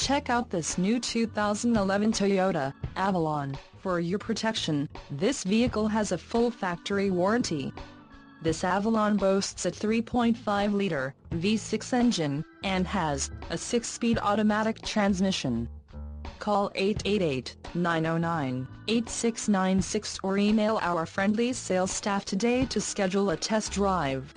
Check out this new 2011 Toyota Avalon. For your protection, this vehicle has a full factory warranty. This Avalon boasts a 3.5-liter V6 engine, and has a 6-speed automatic transmission. Call 888-909-8696 or email our friendly sales staff today to schedule a test drive.